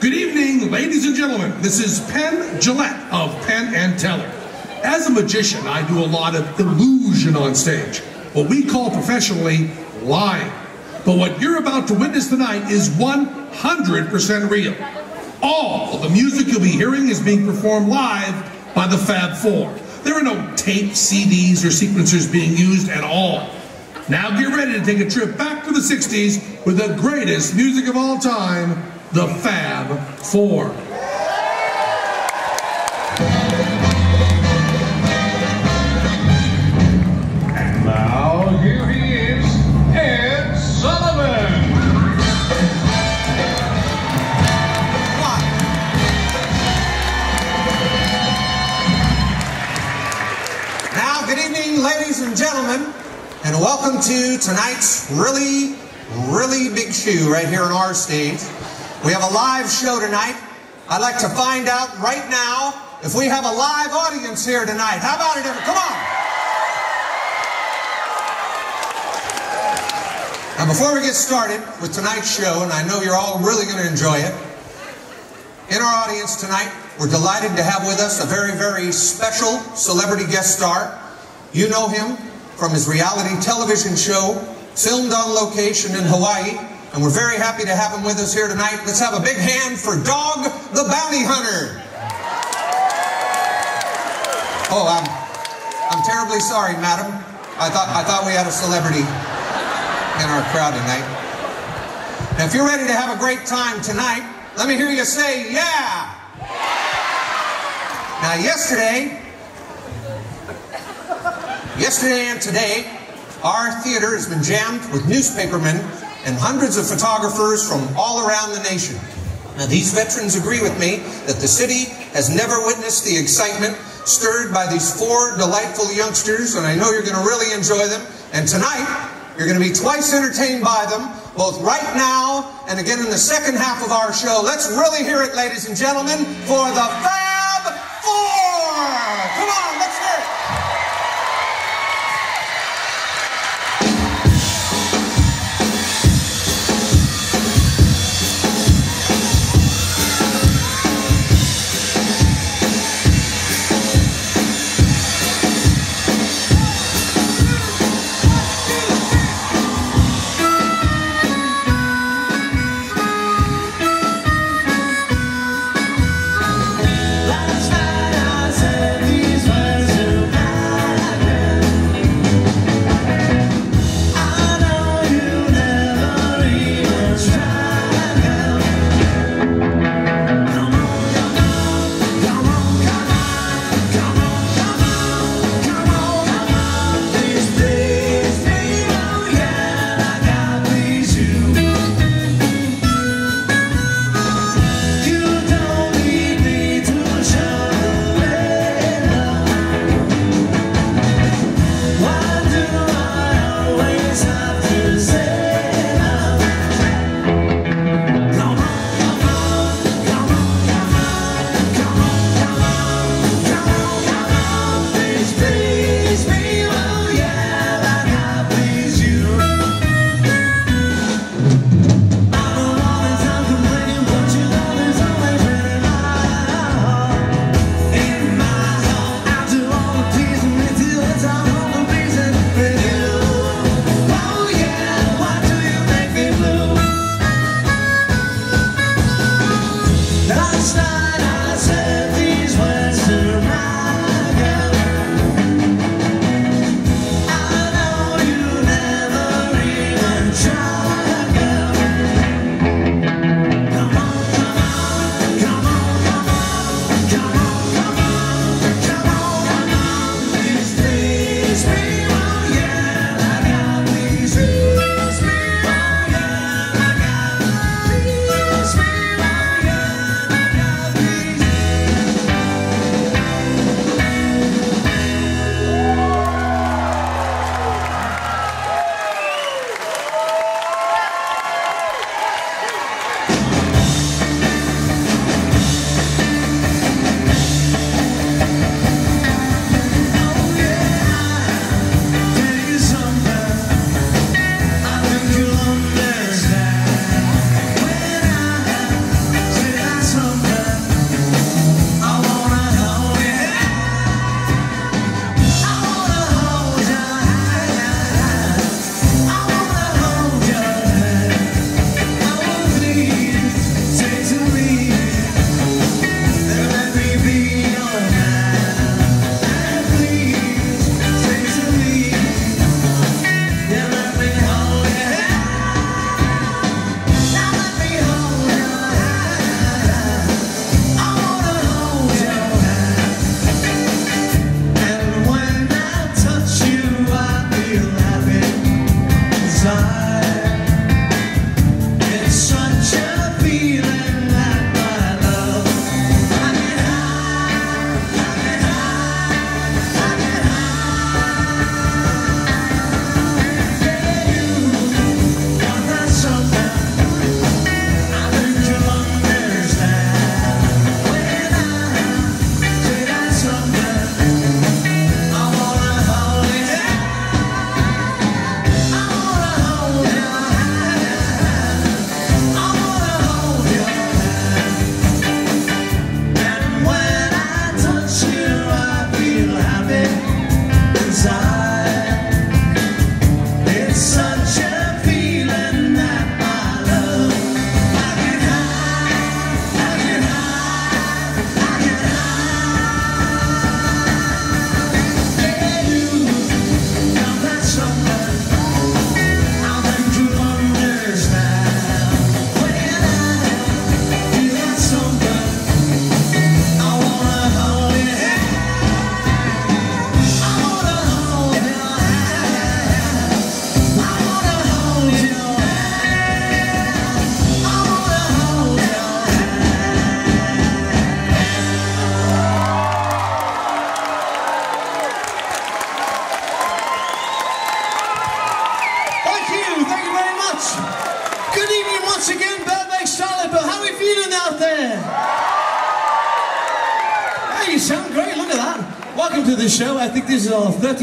Good evening, ladies and gentlemen. This is Penn Jillette of Penn and Teller. As a magician, I do a lot of illusion on stage, what we call professionally lying. But what you're about to witness tonight is 100% real. All the music you'll be hearing is being performed live by the Fab Four. There are no tape, CDs, or sequencers being used at all. Now get ready to take a trip back to the 60s with the greatest music of all time, the Fab Four. And now here he is, Ed Sullivan. Now, good evening, ladies and gentlemen, and welcome to tonight's really, really big shoe right here on our stage. We have a live show tonight. I'd like to find out right now if we have a live audience here tonight. How about it, everyone? Come on. Now, before we get started with tonight's show, and I know you're all really going to enjoy it, in our audience tonight, we're delighted to have with us a very, very special celebrity guest star. You know him from his reality television show, filmed on location in Hawaii, and we're very happy to have him with us here tonight. Let's have a big hand for Dog the Bounty Hunter. Oh, I'm, I'm terribly sorry, madam. I thought, I thought we had a celebrity in our crowd tonight. Now, if you're ready to have a great time tonight, let me hear you say, yeah. Now, yesterday, yesterday and today, our theater has been jammed with newspapermen and hundreds of photographers from all around the nation. Now, these veterans agree with me that the city has never witnessed the excitement stirred by these four delightful youngsters, and I know you're going to really enjoy them. And tonight, you're going to be twice entertained by them, both right now and again in the second half of our show. Let's really hear it, ladies and gentlemen, for the Fab Four!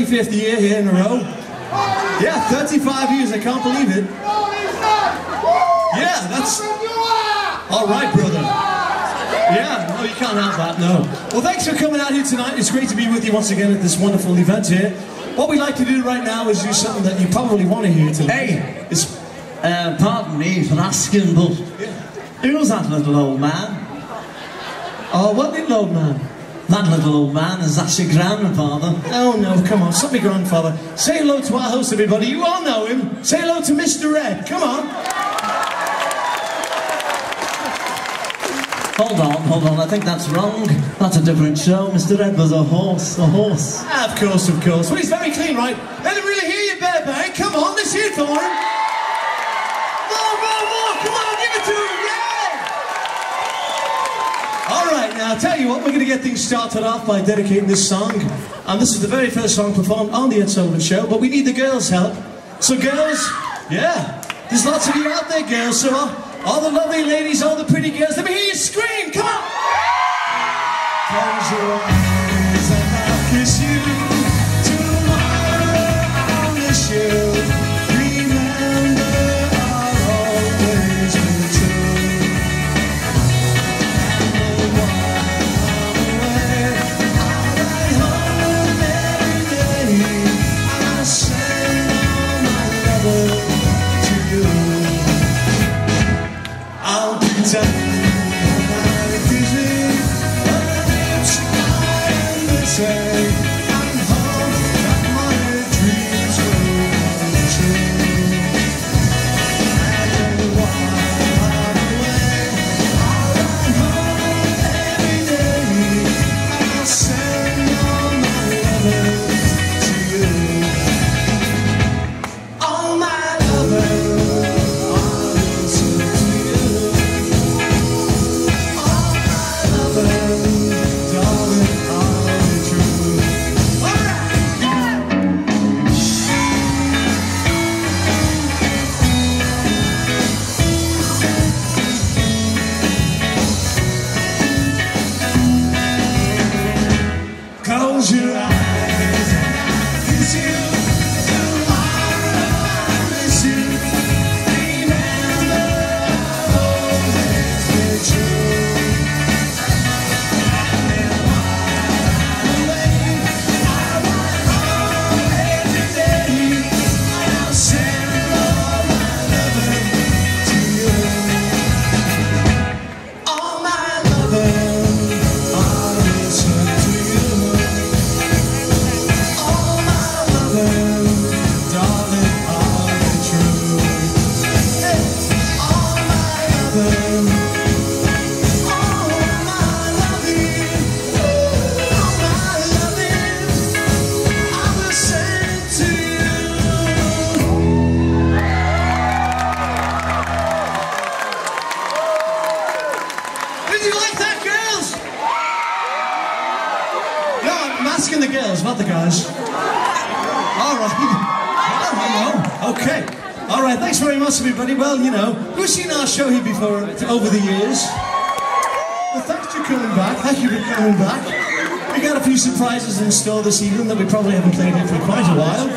35th year here in a row. Yeah, 35 years, I can't believe it. Yeah, that's. All right, brother. Yeah, no, you can't have that, no. Well, thanks for coming out here tonight. It's great to be with you once again at this wonderful event here. What we'd like to do right now is do something that you probably want to hear tonight. Hey. It's, Uh, pardon me for asking, but who's that little old man? oh, what little old man? That little old man is that's your grandfather. Oh no, come on, stop me grandfather. Say hello to our host, everybody. You all know him. Say hello to Mr. Ed. Come on. Hold on, hold on, I think that's wrong. That's a different show. Mr. Ed was a horse, a horse. Ah, of course, of course. Well, he's very clean, right? Let him really hear you, Burbank. Come on, let's hear it for him. More, more, more. Come on, give it to him. Yeah. All right, now I'll tell you what. We're going to get things started off by dedicating this song, and this is the very first song performed on the Ed Sullivan Show. But we need the girls' help. So, girls, yeah, there's lots of you out there, girls. So, all, the lovely ladies, all the pretty girls, let me hear you scream. Come on. surprises in store this evening that we probably haven't played here for quite a while.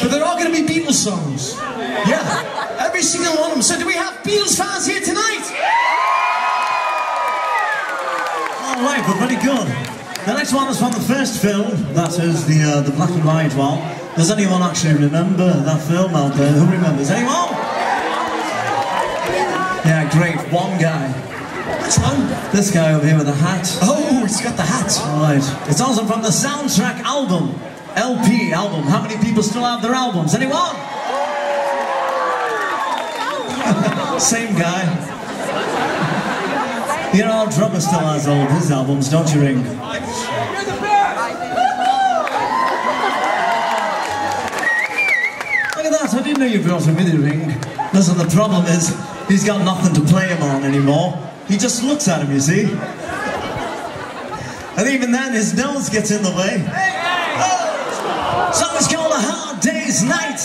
But there are going to be Beatles songs. Yeah, every single one of them. So do we have Beatles fans here tonight? All right, well, very good. The next one is from the first film. That is the, uh, the black and white one. Does anyone actually remember that film out there? Who remembers? Anyone? Yeah, great. One guy. This guy over here with the hat. Oh, he's got the hat. Right. It's also from the soundtrack album, LP album. How many people still have their albums? Anyone? Same guy. You know, our drummer still has all his albums, don't you, Ring? Look at that, I didn't know you brought him with you, Ring. Listen, the problem is, he's got nothing to play him on anymore. He just looks at him, you see? And even then, his nose gets in the way. Oh. So it's called a hard day's night.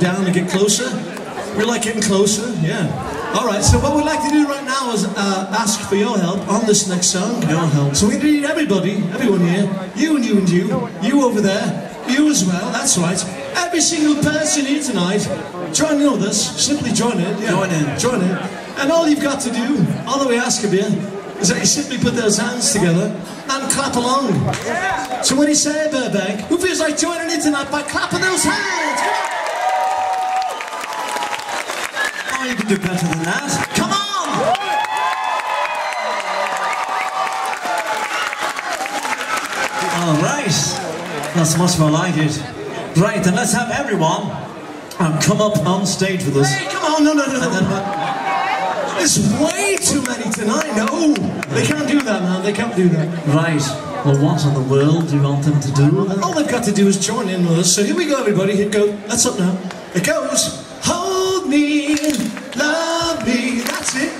Down and get closer. We like getting closer. Yeah. All right. So what we'd like to do right now is uh, ask for your help on this next song. Your help. So we need everybody, everyone here, you and you and you, you over there, you as well. That's right. Every single person here tonight, join in with us. Simply join in. Yeah. Join in. Join in. And all you've got to do, all that we ask of you, is that you simply put those hands together and clap along. So when you say Burbank, who feels like joining in tonight by clapping those hands? Come on. You can do better than that. Come on! All right. That's much more like it. Right, then let's have everyone um, come up on stage with us. Hey, come on, no, no, no, And then no. There's way too many tonight. No, they can't do that, man. They can't do that. Right. Well, what in the world do you want them to do? All they've got to do is join in with us. So here we go, everybody. Here go. That's up now. It goes. Me, love me. That's it.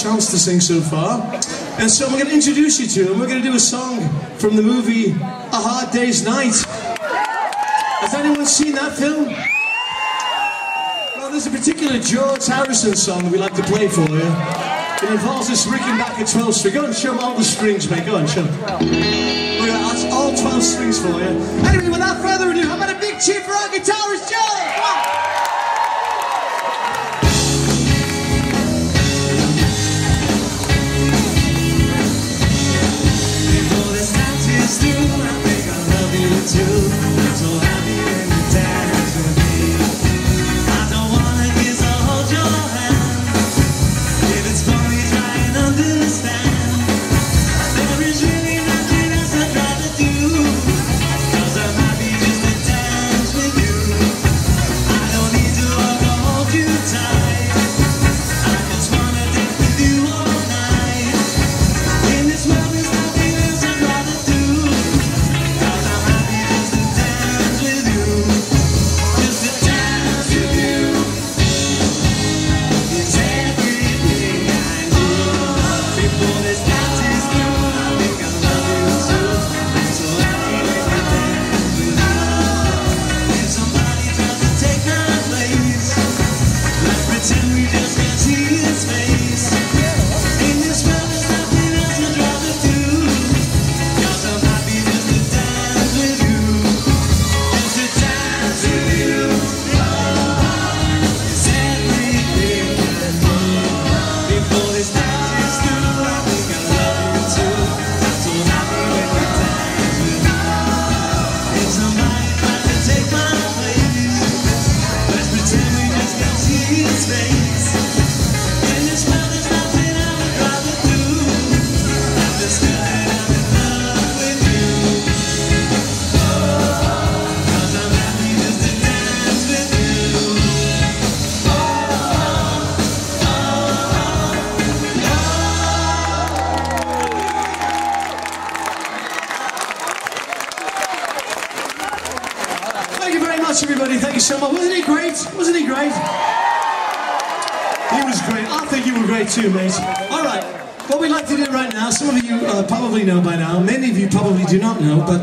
chance to sing so far. And so we're going to introduce you to him. We're going to do a song from the movie A Hard Day's Night. Has anyone seen that film? Well, there's a particular George Harrison song that we like to play for you. It involves us Rickenbacker 12 string. Go and show them all the strings, mate. Go and show them. We're going to ask all 12 strings for you. Anyway, without further ado, how about a big cheer for our guitarist,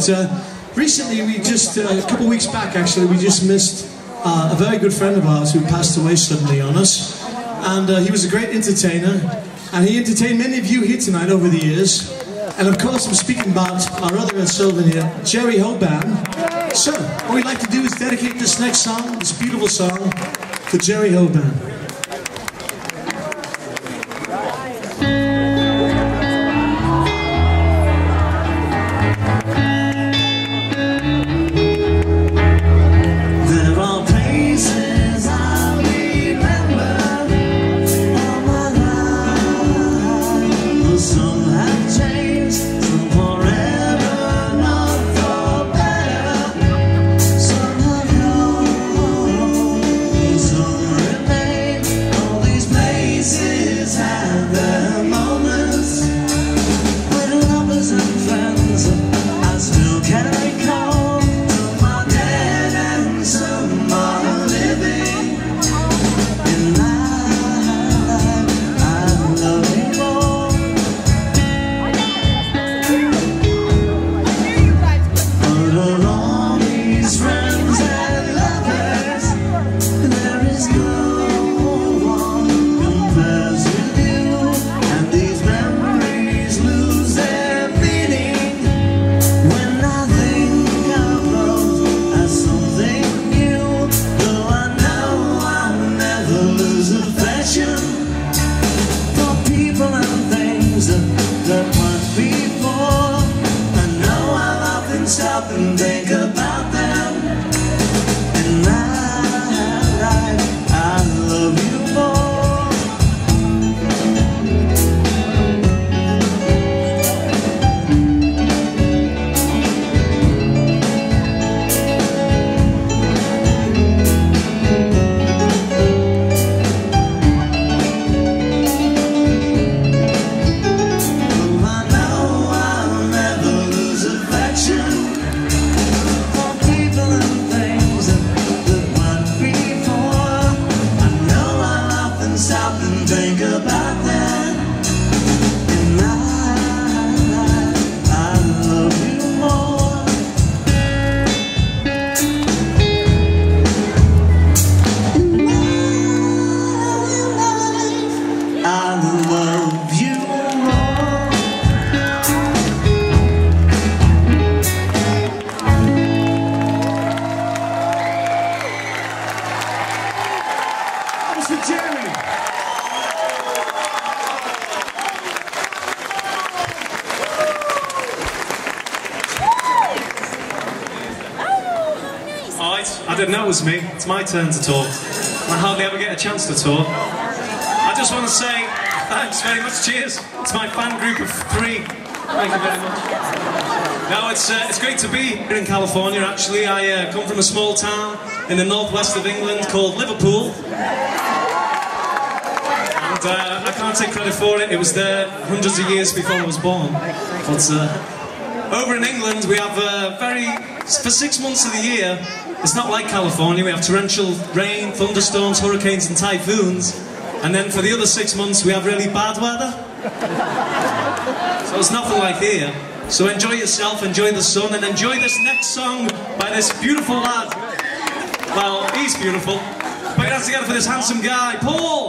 Uh, recently, we just, uh, a couple weeks back actually, we just missed uh, a very good friend of ours who passed away suddenly on us. And uh, he was a great entertainer. And he entertained many of you here tonight over the years. And of course, I'm speaking about our other Ed Sullivan here, Jerry Hoban. So, what we'd like to do is dedicate this next song, this beautiful song, to Jerry Hoban. Turn to talk. I hardly ever get a chance to talk. I just want to say thanks very much. Cheers. It's my fan group of three. Thank you very much. No, it's uh, it's great to be here in California. Actually, I uh, come from a small town in the northwest of England called Liverpool. And uh, I can't take credit for it. It was there hundreds of years before I was born. But uh, over in England, we have a very for six months of the year. It's not like California. We have torrential rain, thunderstorms, hurricanes, and typhoons. And then for the other six months, we have really bad weather. So it's nothing like here. So enjoy yourself, enjoy the sun, and enjoy this next song by this beautiful lad. Well, he's beautiful. Put your hands together for this handsome guy, Paul.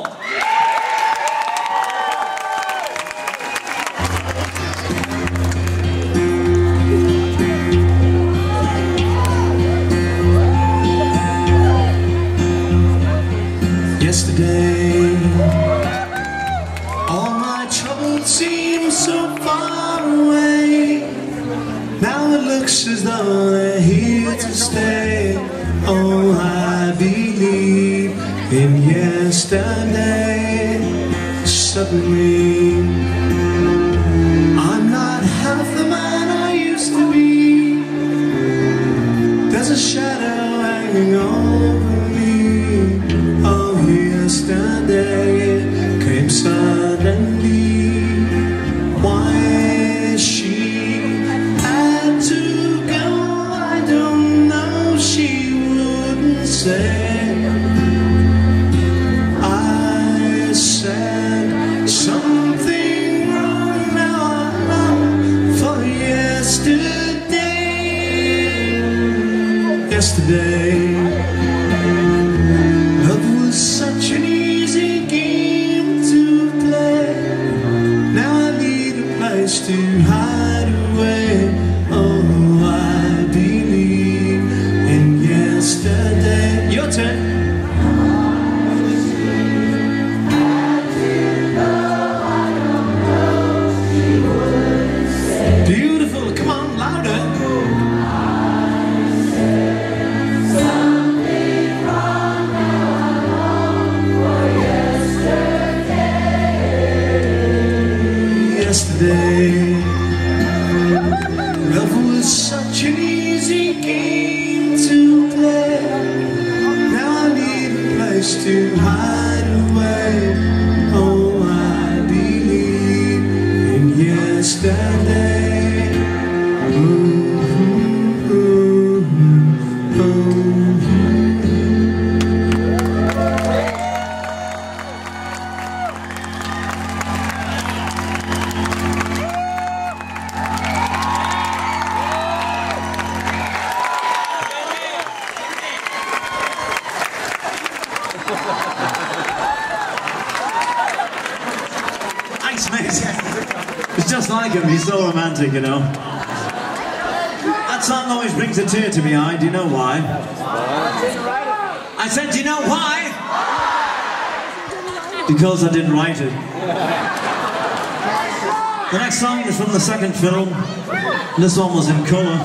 This one was in colour.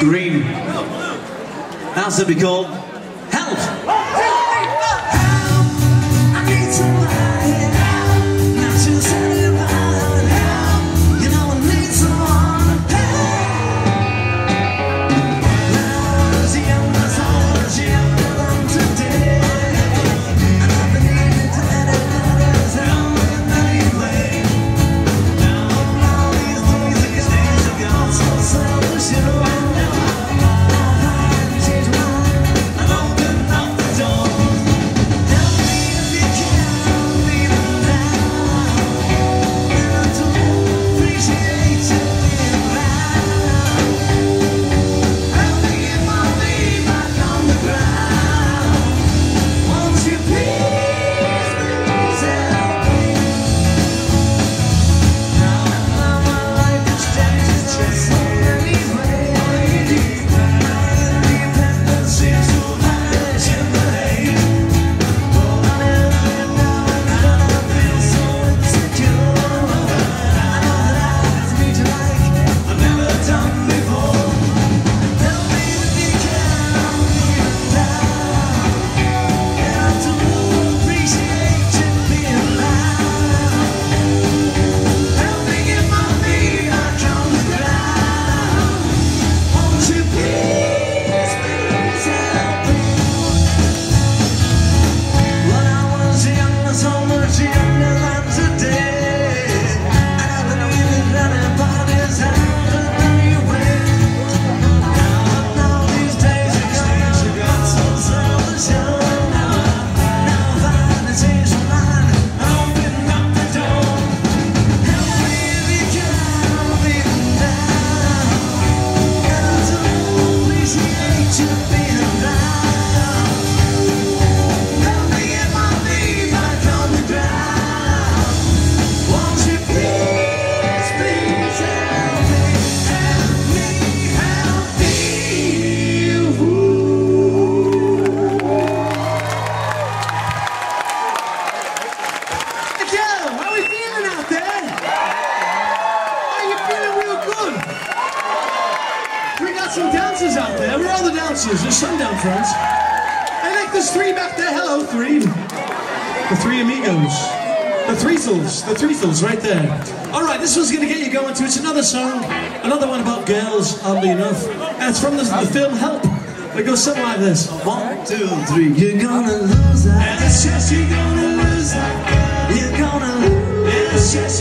Green. That's to be called film Help. It goes something like this. One, two, three. You're gonna lose that. And it's just you're gonna lose that. You're gonna lose. And it's just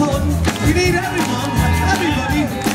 important. We need everyone, everybody.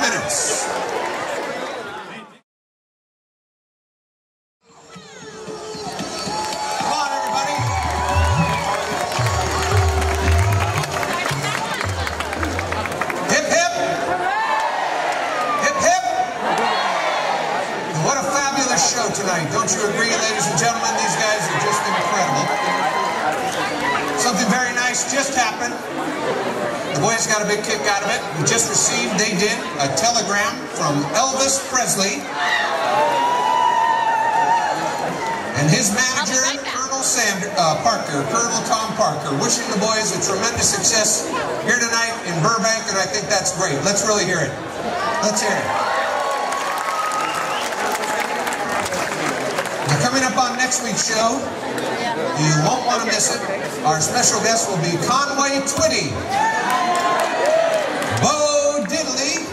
Minutes. Our special guest will be Conway Twitty, Bo Diddley,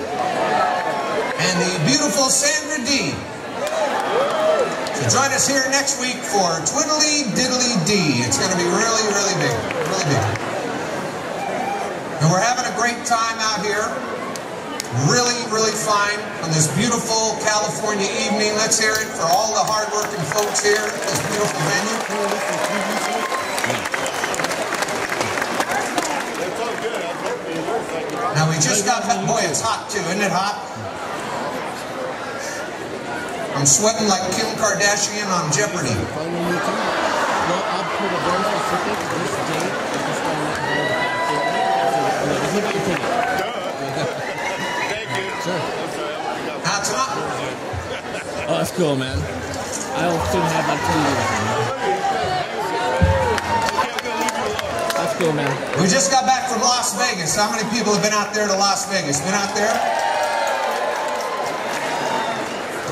and the beautiful Sandra Dee. So join us here next week for Twiddly Diddly Dee. It's going to be really, really big. Really big. And we're having a great time out here. Really, really fine on this beautiful California evening. Let's hear it for all the hardworking folks here this beautiful venue. Now we just got that. Boy, it's hot too, isn't it hot? I'm sweating like Kim Kardashian on Jeopardy. Now it's not. Oh, that's cool, man. I'll soon have my TV. That's cool, man. We just got back from Las Vegas. How many people have been out there to Las Vegas? Been out there?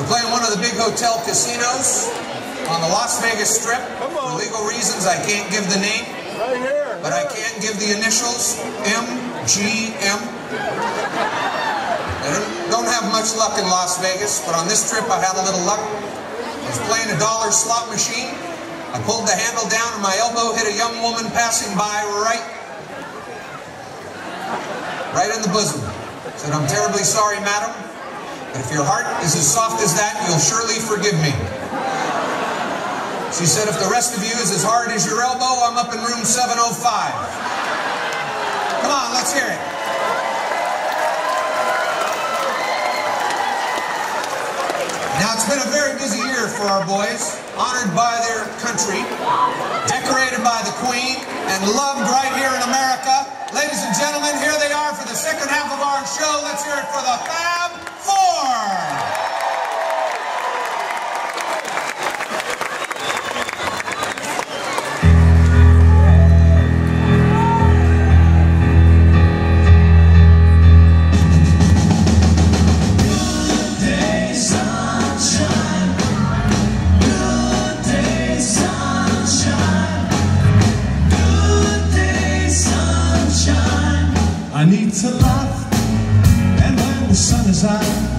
We're playing one of the big hotel casinos on the Las Vegas Strip. For legal reasons, I can't give the name, but I can give the initials MGM. I don't- have much luck in Las Vegas, but on this trip I had a little luck. I was playing a dollar slot machine. I pulled the handle down and my elbow hit a young woman passing by right, right in the bosom. Said, I'm terribly sorry, madam, if your heart is as soft as that, you'll surely forgive me. She said, if the rest of you is as hard as your elbow, I'm up in room 705. Come on, let's hear it. Now, it's been a very busy year for our boys, honored by their country, decorated by the Queen, and loved right here in America. Ladies and gentlemen, here they are for the second half of our show. Let's hear it for the Fab to laugh, and when the sun is out,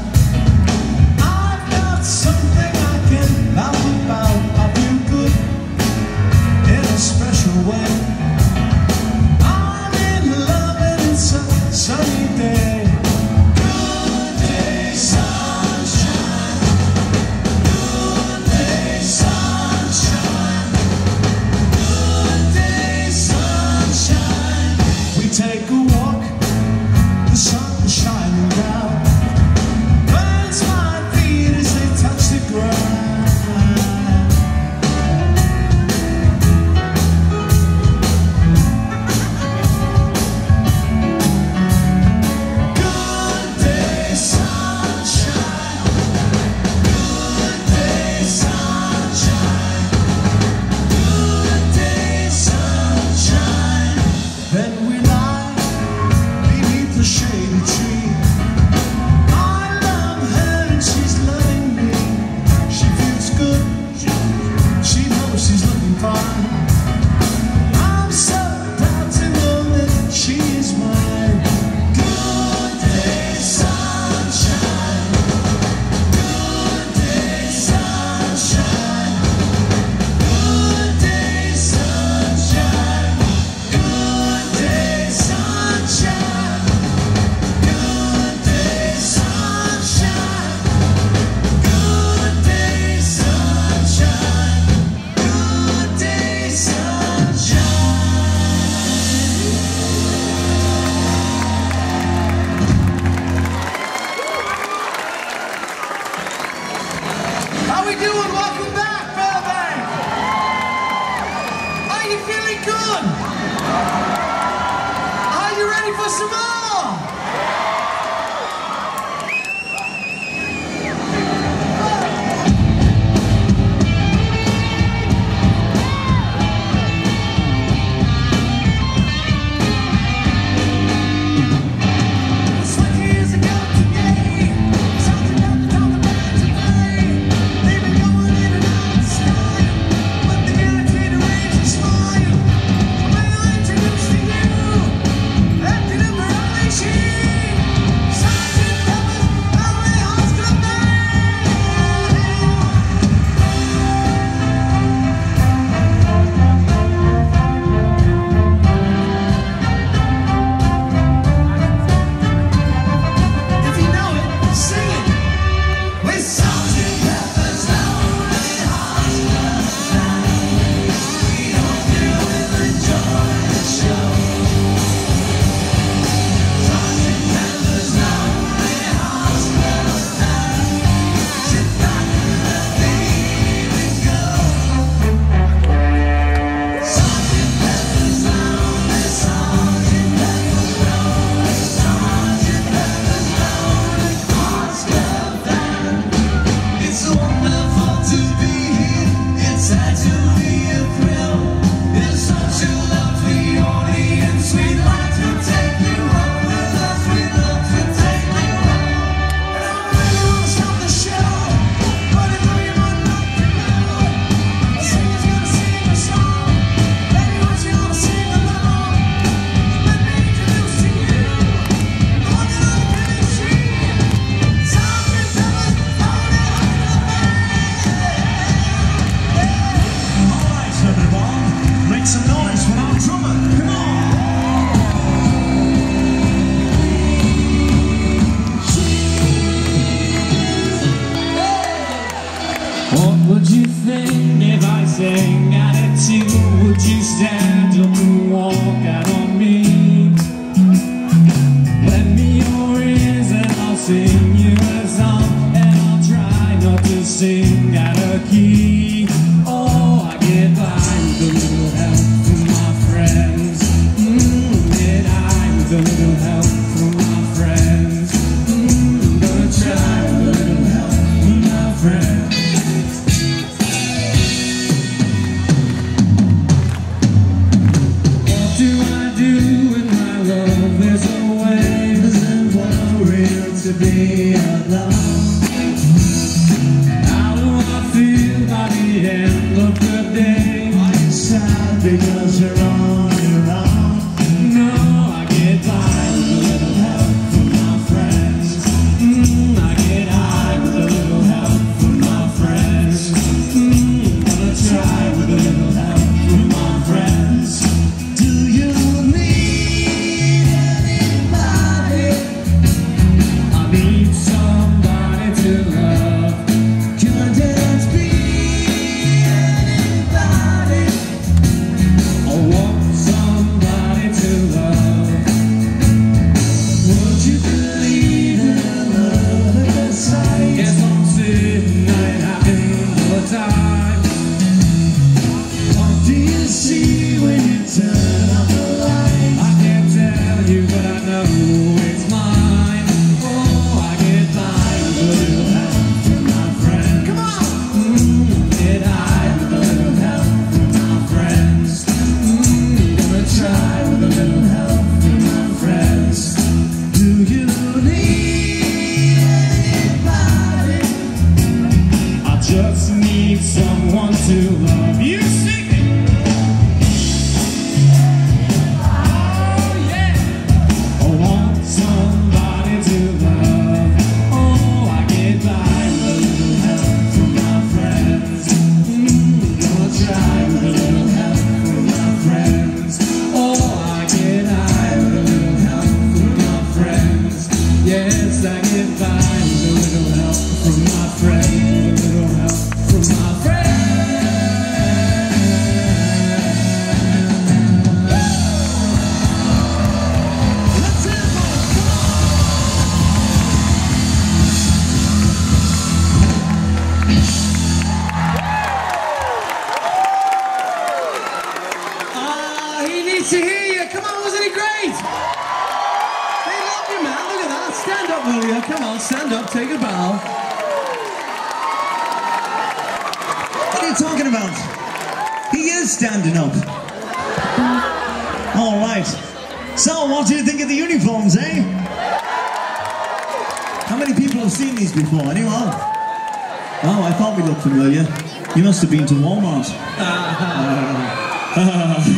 You must have been to Walmart.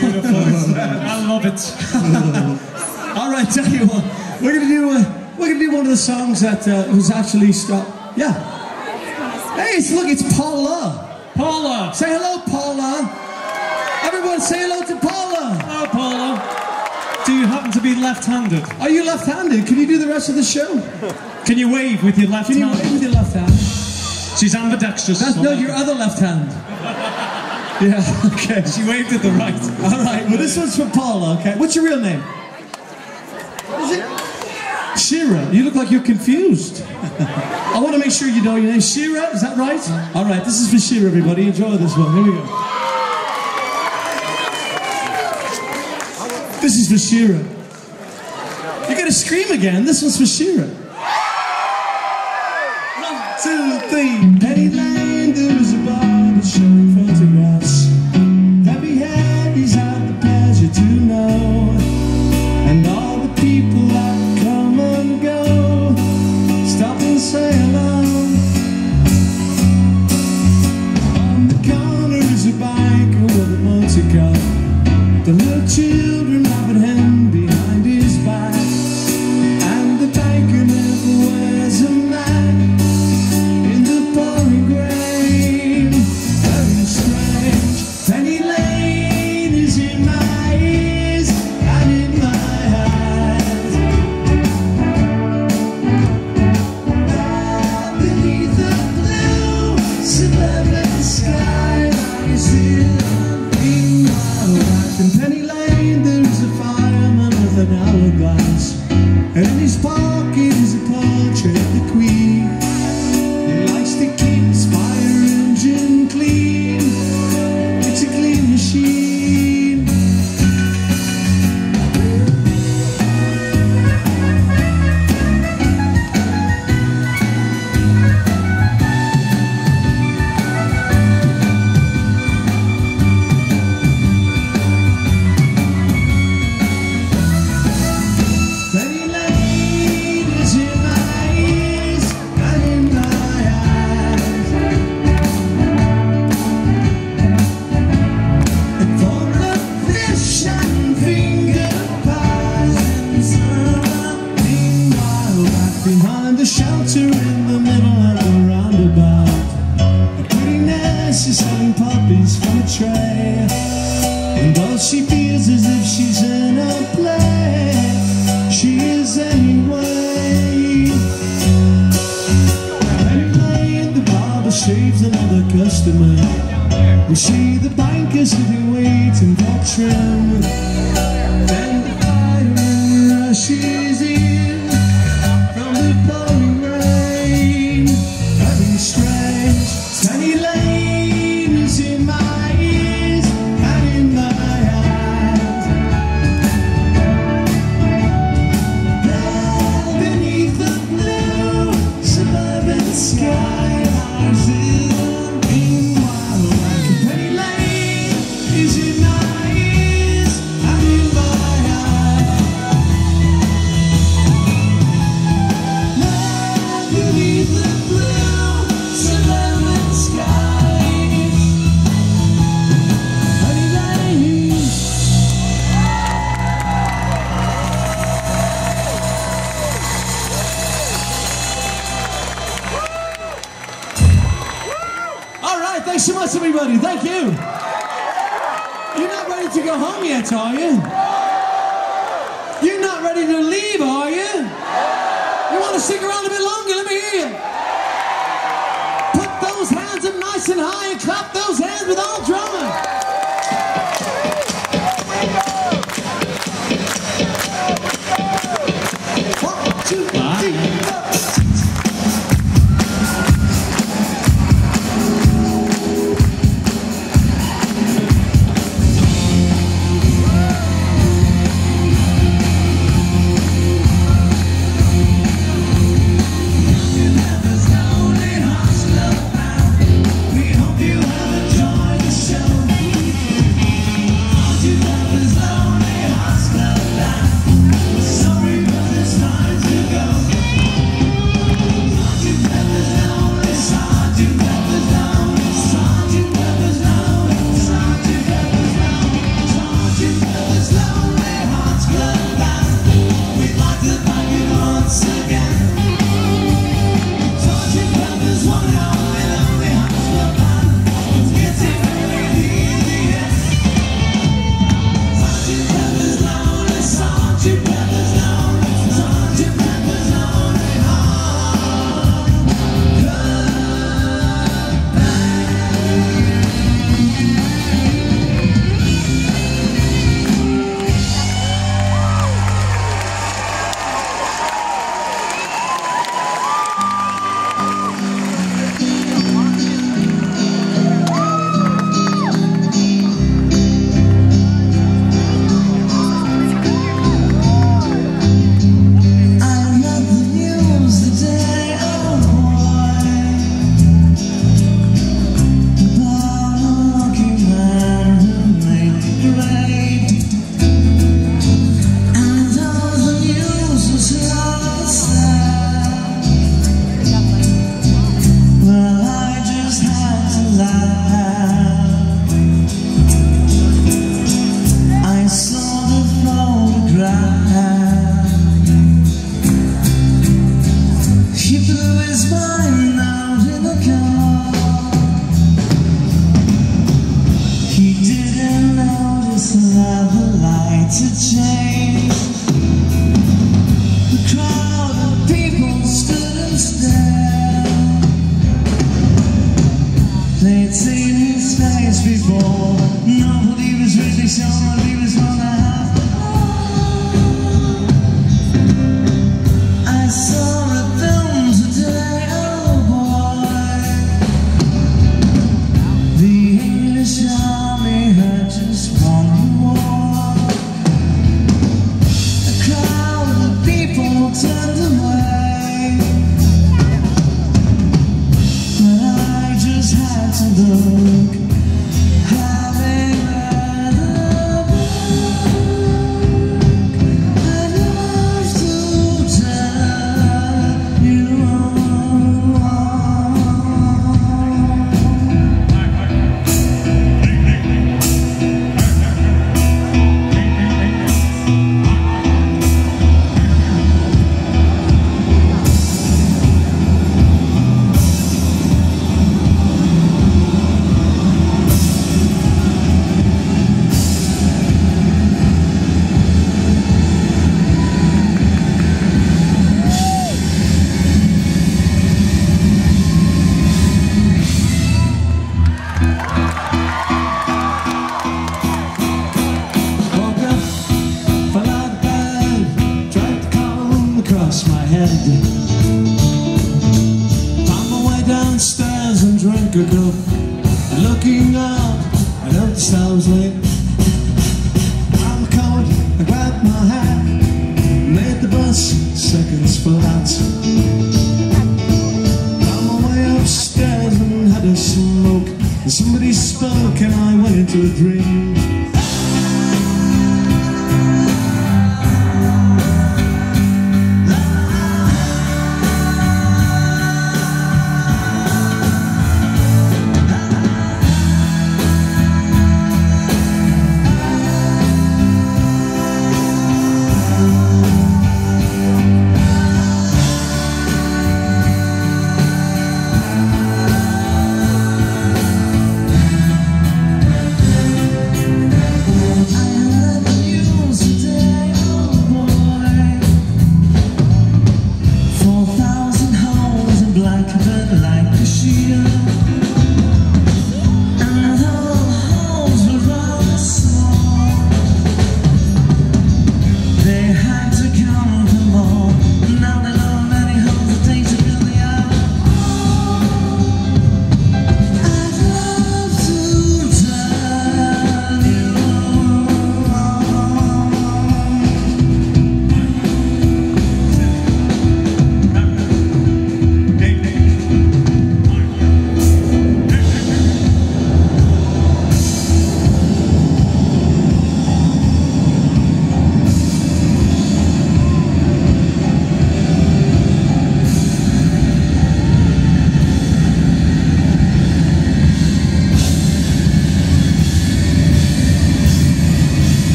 Beautiful. I love it. All right, tell you what, we're gonna do uh, we're gonna do one of the songs that uh, was actually stopped. Yeah. Hey, it's, look, it's Paula. Paula. Say hello, Paula. Everyone, say hello to Paula. Hello, Paula. Do you happen to be left-handed? Are you left-handed? Can you do the rest of the show? Can you wave with your left hand? Can you wave with your left hand? She's ambidextrous. That's, no, your other left hand. yeah, okay. She waved at the right. All right, well, this one's for Paula, okay? What's your real name? Is it? Shira. You look like you're confused. I want to make sure you know your name. Shira, is that right? All right, this is for Shira, everybody. Enjoy this one. Here we go. This is for Shira. You're going to scream again. This one's for Shira. theme.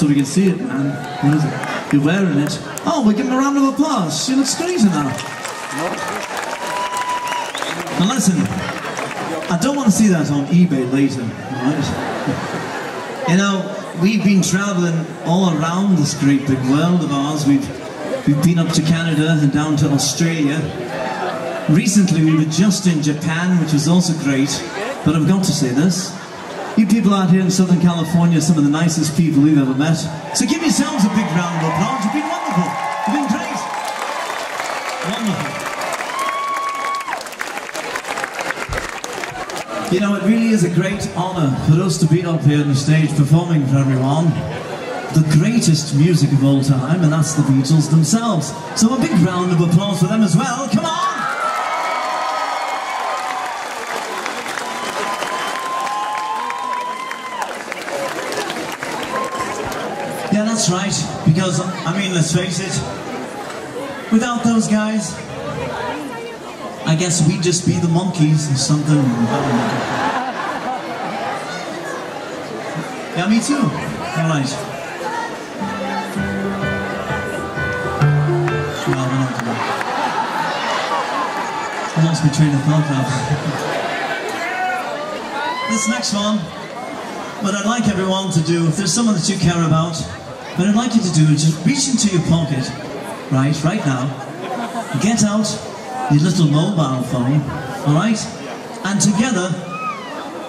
So we can see it, man. You're wearing it. Oh, we're giving a round of applause. She looks great in that. Now listen, I don't want to see that on eBay later? You know, we've been traveling all around this great big world of ours. We've we've been up to Canada and down to Australia. Recently, we were just in Japan, which was also great. But I've got to say this: you people out here in Southern California some of the nicest people you've ever met. So give yourselves a big round of applause. You've been wonderful. You've been great. Wonderful. You know, it really is a great honour for us to be up here on the stage performing for everyone. The greatest music of all time, and that's the Beatles themselves. So a big round of applause for them as well. Come on! Yeah, that's right. Because, I mean, let's face it, without those guys, I guess we'd just be the Monkees or something. Yeah, me too. All right. Well, we're not I lost my train of thought now. this next one, what I'd like everyone to do, if there's someone that you care about, what I'd like you to do is just reach into your pocket, right, right now, get out your little mobile phone, alright? And together,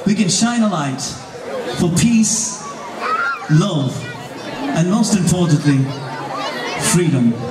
we can shine a light for peace, love, and most importantly, freedom.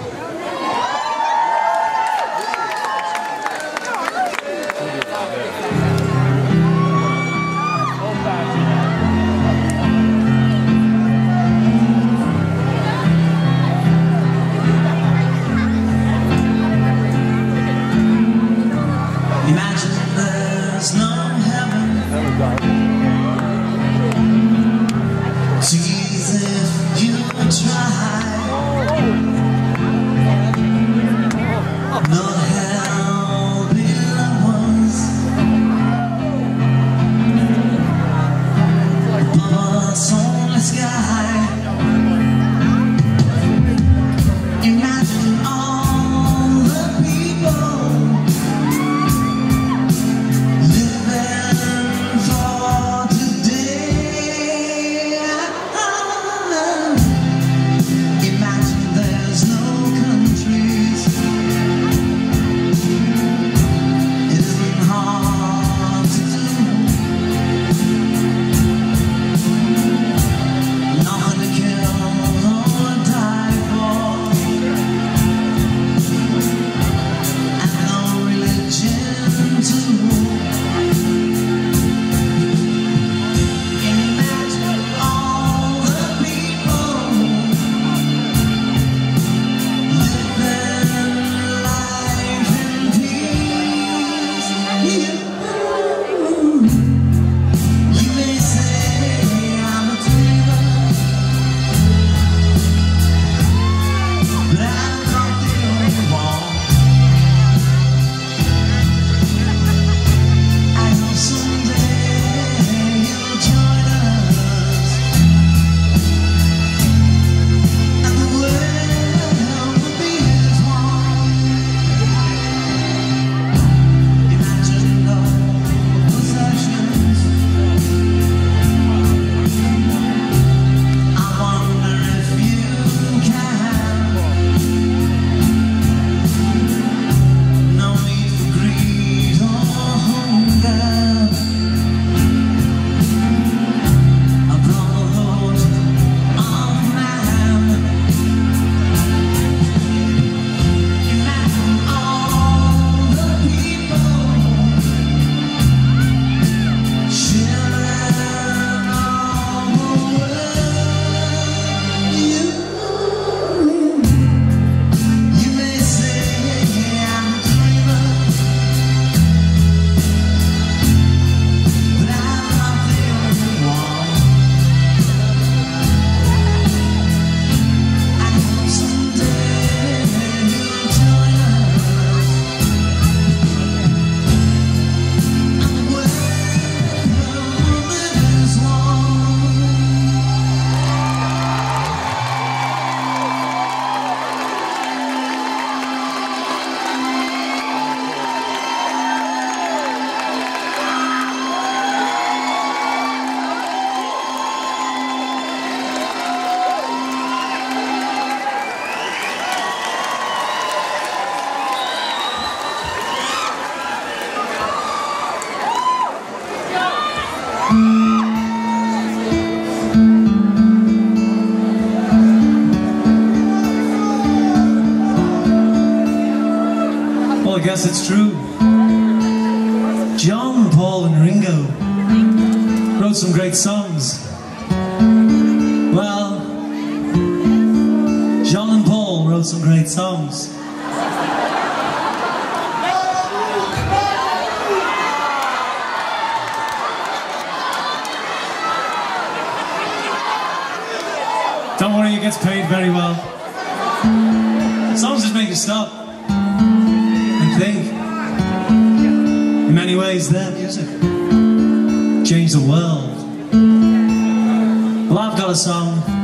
yes, it's true. John, Paul, and Ringo wrote some great songs. Well, John and Paul wrote some great songs. Don't worry, it gets paid very well. Some. song.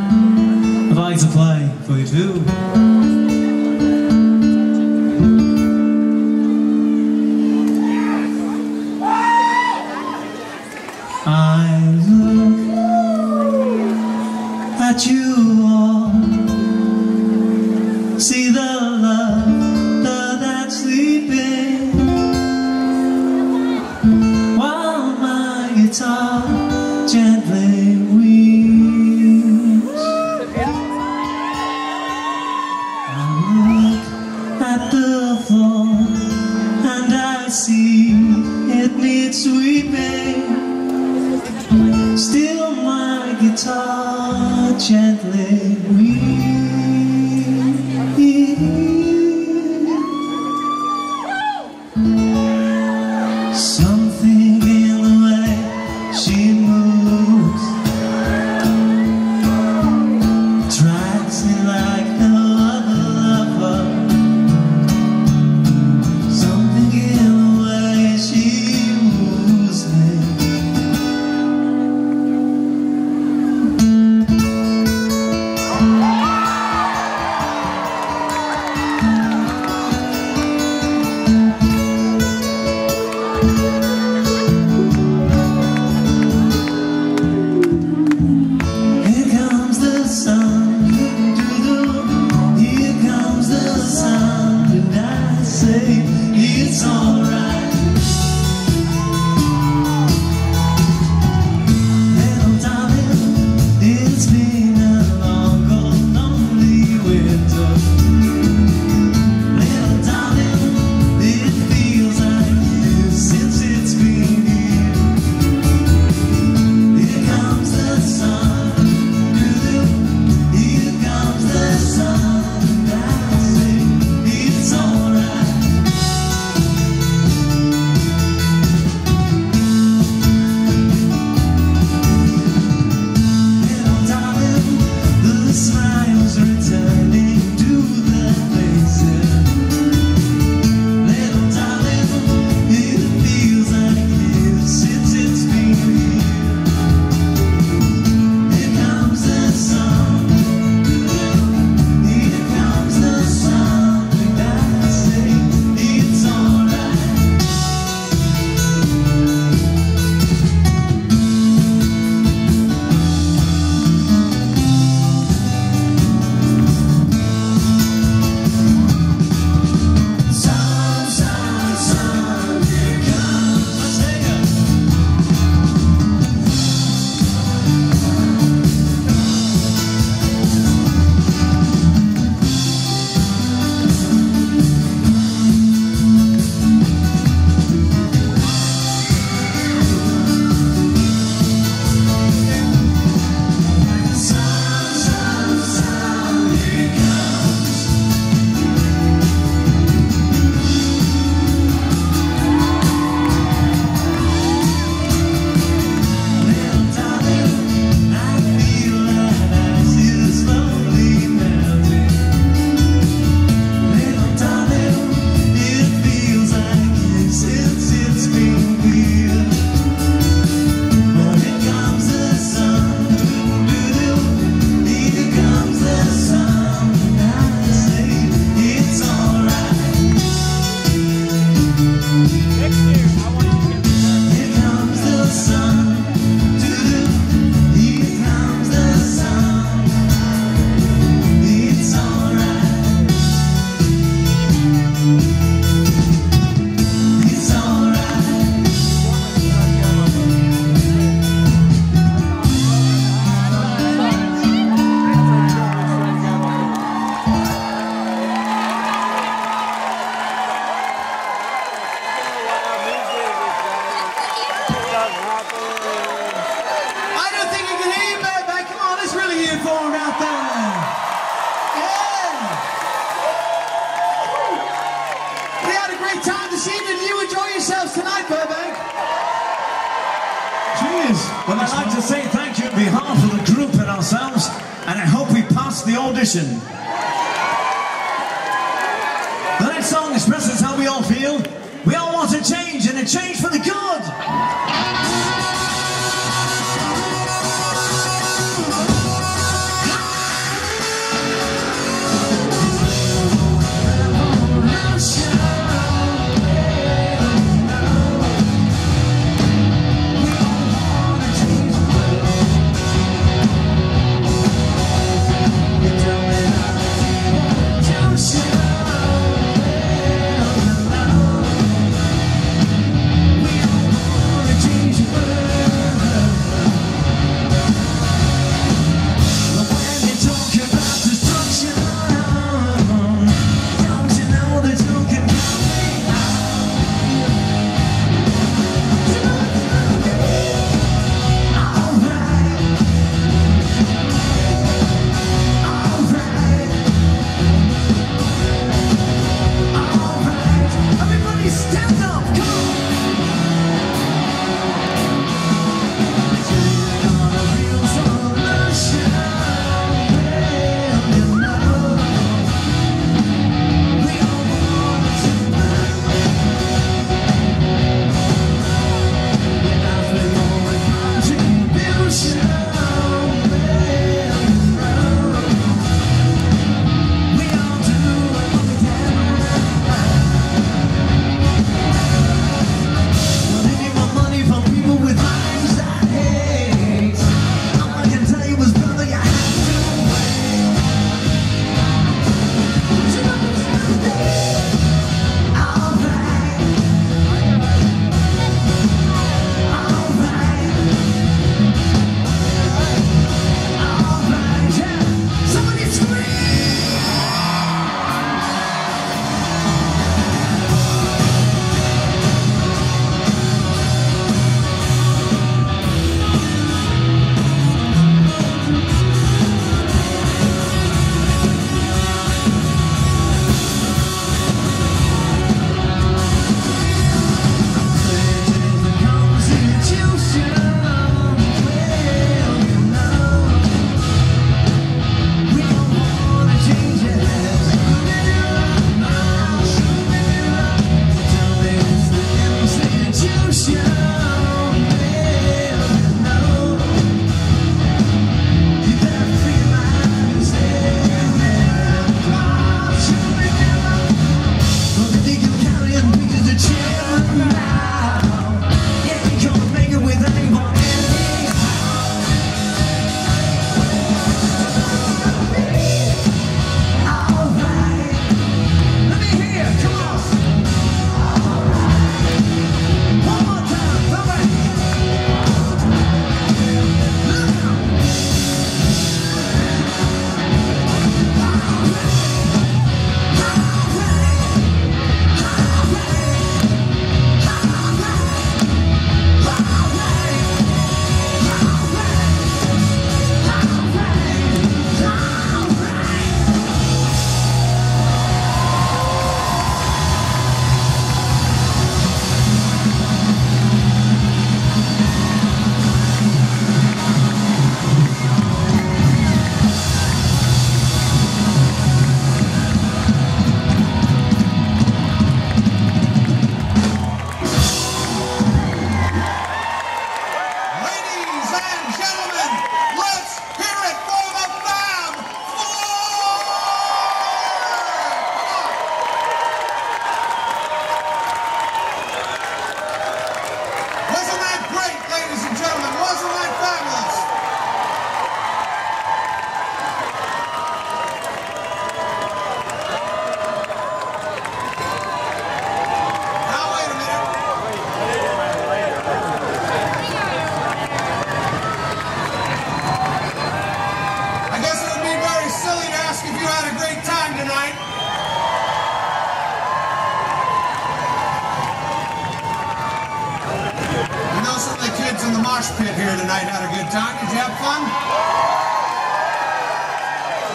Tonight had a good time. Did you have fun?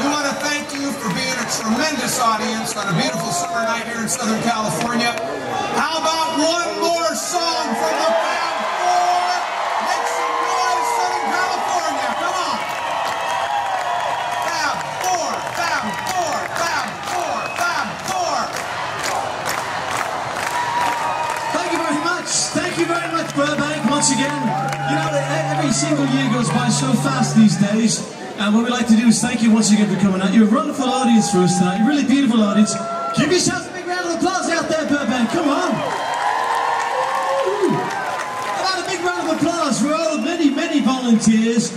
We want to thank you for being a tremendous audience on a beautiful summer night here in Southern California. How about one more song from the Fab single year goes by so fast these days. And what we'd like to do is thank you once again for coming out. You're a wonderful audience for us tonight. A really beautiful audience. Give yourselves a big round of applause out there, Burbank. Come on. Woo. About a big round of applause for all the many, many volunteers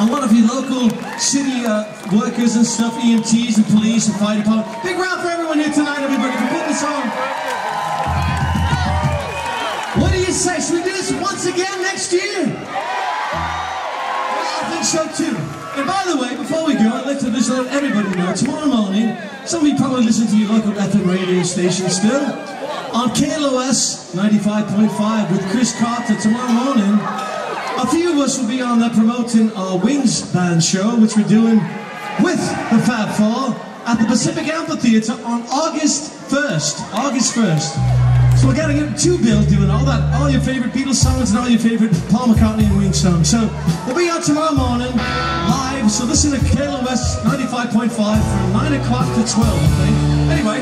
a lot of you local city uh, workers and stuff, EMTs and police and fire department. Big round for everyone here tonight, everybody, for putting this on. What do you say? Should we do this once again next year? Like to let everybody know tomorrow morning, some of you probably listen to your local FM radio station still, on KLOS 95.5 with Chris Carter tomorrow morning. A few of us will be on there promoting our Wings Band show, which we're doing with the Fab Four at the Pacific Amphitheatre on August 1st. August 1st. So we're getting two bills doing all that, all your favorite Beatles songs and all your favorite Paul McCartney and Wings songs. So we'll be on tomorrow morning live. So listen to KLOS 95.5 from 9 o'clock to 12, I think. Anyway,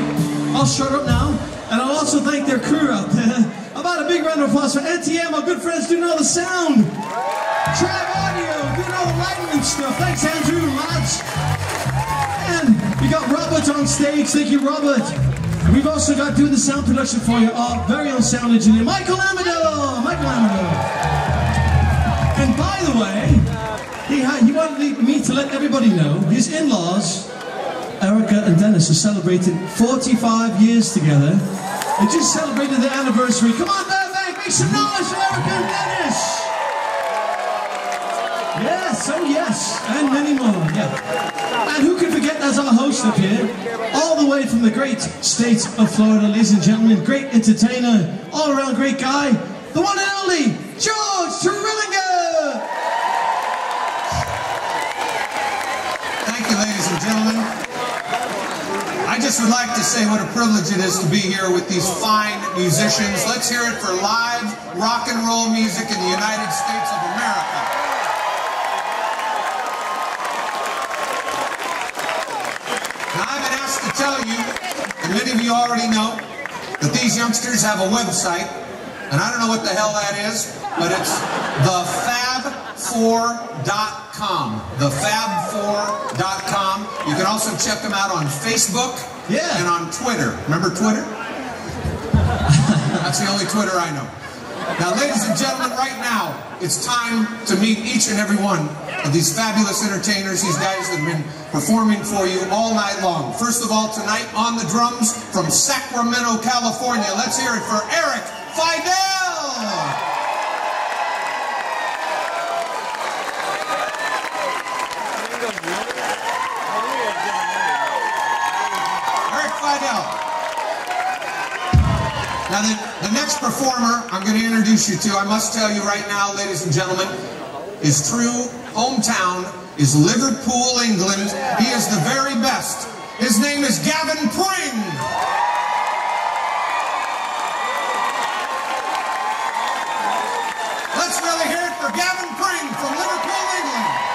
I'll shut up now. And I'll also thank their crew out there. About a big round of applause for NTM, our good friends doing all the sound. Trav Audio, doing all the lighting and stuff. Thanks, Andrew, lads. And we got Robert on stage. Thank you, Robert. We've also got doing the sound production for you, our very own sound engineer, Michael Amador. Michael Amador. He, he wanted me to let everybody know his in-laws, Erica and Dennis, are celebrating 45 years together. They just celebrated their anniversary. Come on, Burbank, make some noise for Erica and Dennis. Yes, oh yes, and many more, yeah. And who can forget as our host up here, all the way from the great state of Florida, ladies and gentlemen, great entertainer, all around great guy, the one and only George Terrillinger! And gentlemen. I just would like to say what a privilege it is to be here with these fine musicians. Let's hear it for live rock and roll music in the United States of America. Now, I've been asked to tell you, and many of you already know, that these youngsters have a website, and I don't know what the hell that is, but it's thefab4.com. Thefab4.com. You can also check them out on Facebook Yeah. and on Twitter. Remember Twitter? That's the only Twitter I know. Now, ladies and gentlemen, right now, it's time to meet each and every one of these fabulous entertainers, these guys that have been performing for you all night long. First of all, tonight on the drums from Sacramento, California, let's hear it for Eric Fidel! Eric Now, the, the next performer I'm going to introduce you to, I must tell you right now, ladies and gentlemen, his true hometown is Liverpool, England. He is the very best. His name is Gavin Pring. Let's really hear it for Gavin Pring from Liverpool, England.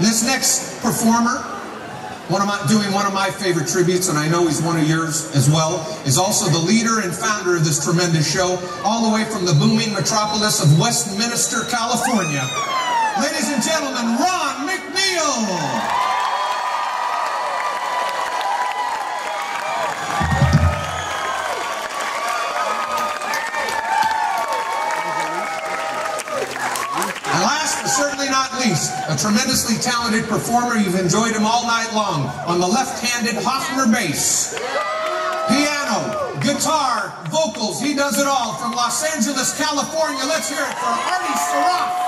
This next performer, one of my, doing one of my favorite tributes, and I know he's one of yours as well, is also the leader and founder of this tremendous show, all the way from the booming metropolis of Westminster, California. Ladies and gentlemen, Ron McNeil. Tremendously talented performer. You've enjoyed him all night long on the left-handed Hofner bass. Piano, guitar, vocals, he does it all from Los Angeles, California. Let's hear it for Ardy Sarraf.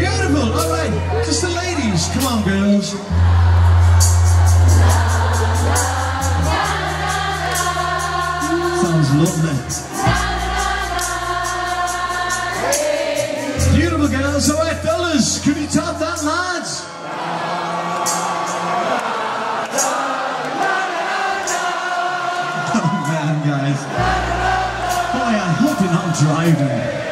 Beautiful. All right. Just the ladies. Come on, girls. Sounds lovely. Beautiful girls. All right, fellas. Can you top that, lads? Oh, man, guys. Boy, I hope you're not driving.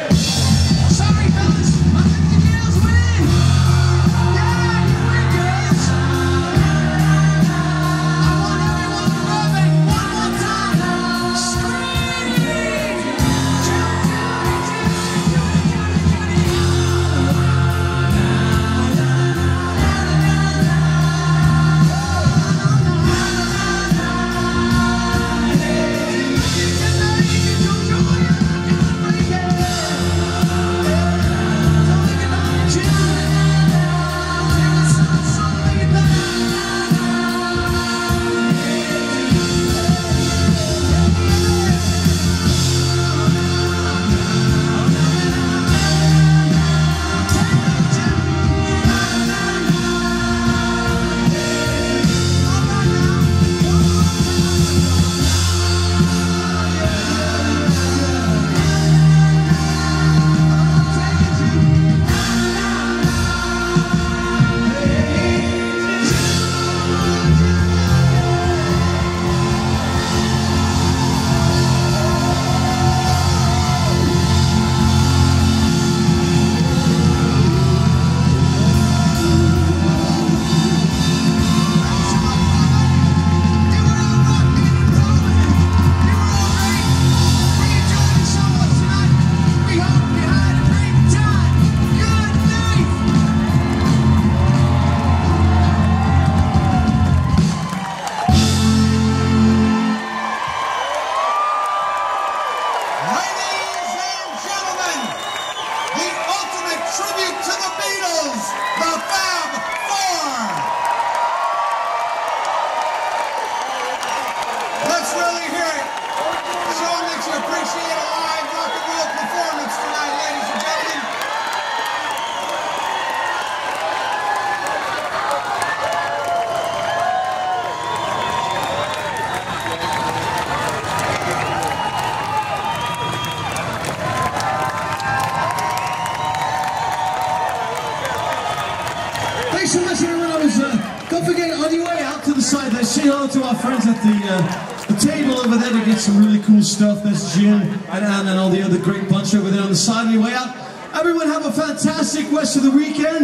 have a fantastic rest of the weekend.